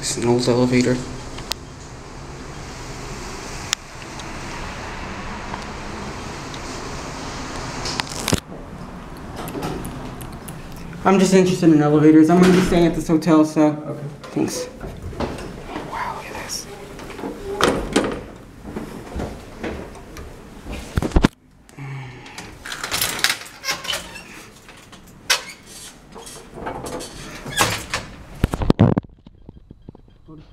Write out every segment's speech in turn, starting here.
This is an old elevator. I'm just interested in elevators. I'm gonna be staying at this hotel, so. Okay. Thanks. Wow, look at this.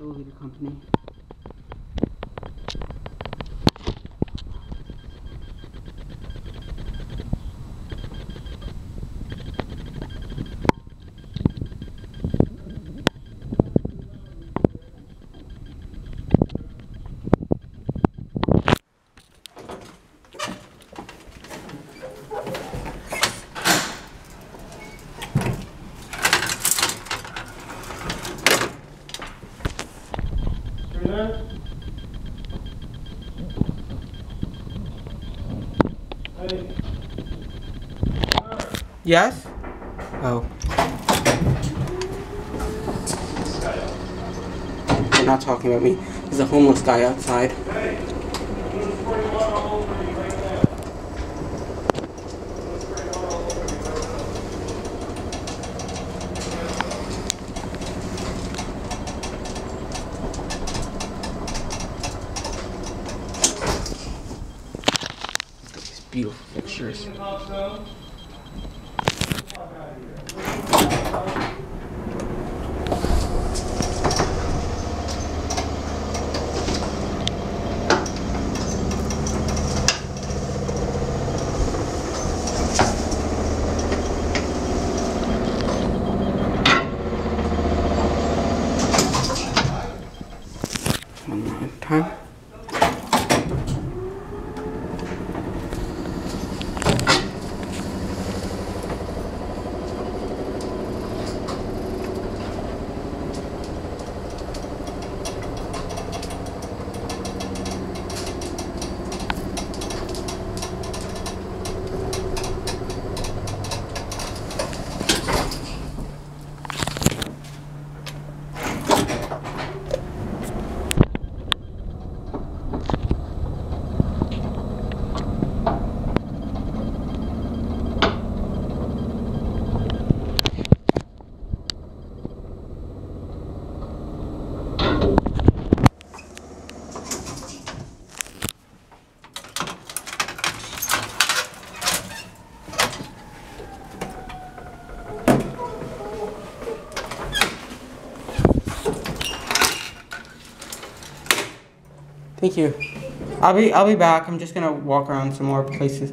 Otis Elevator Company. Yes? Oh. They're not talking about me. There's a homeless guy outside. Beautiful pictures. Thank you. I'll be I'll be back. I'm just gonna walk around some more places.